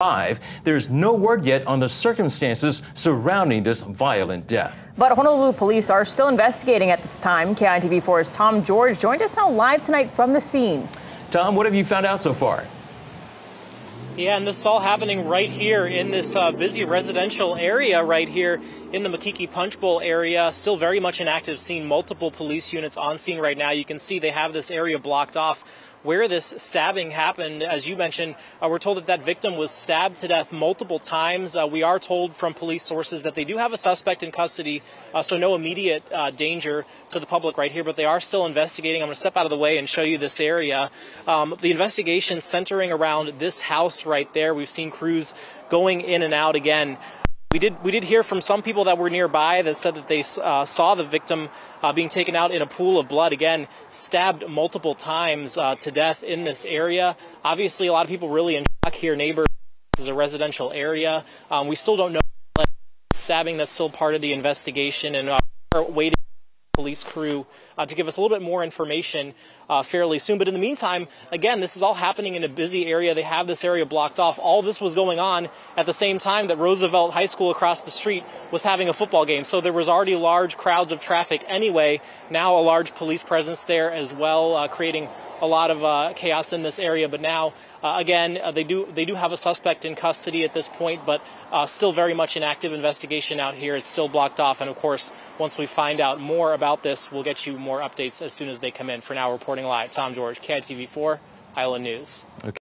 Five. There's no word yet on the circumstances surrounding this violent death. But Honolulu police are still investigating at this time. KITV4's Tom George joined us now live tonight from the scene. Tom, what have you found out so far? Yeah, and this is all happening right here in this uh, busy residential area right here in the Makiki Punchbowl area. Still very much an active scene. Multiple police units on scene right now. You can see they have this area blocked off where this stabbing happened. As you mentioned, uh, we're told that that victim was stabbed to death multiple times. Uh, we are told from police sources that they do have a suspect in custody, uh, so no immediate uh, danger to the public right here, but they are still investigating. I'm going to step out of the way and show you this area. Um, the investigation centering around this house right there. We've seen crews going in and out again. We did we did hear from some people that were nearby that said that they uh, saw the victim uh, being taken out in a pool of blood. Again, stabbed multiple times uh, to death in this area. Obviously, a lot of people really in shock here. Neighbors, this is a residential area. Um, we still don't know stabbing. That's still part of the investigation, and uh, waiting police crew uh, to give us a little bit more information uh, fairly soon. But in the meantime, again, this is all happening in a busy area. They have this area blocked off. All this was going on at the same time that Roosevelt High School across the street was having a football game. So there was already large crowds of traffic anyway. Now a large police presence there as well, uh, creating a lot of uh, chaos in this area. But now, uh, again, uh, they do they do have a suspect in custody at this point, but uh, still very much an active investigation out here. It's still blocked off, and of course, once we find out more about this, we'll get you more updates as soon as they come in. For now, reporting live, Tom George, KITV4, Island News. Okay.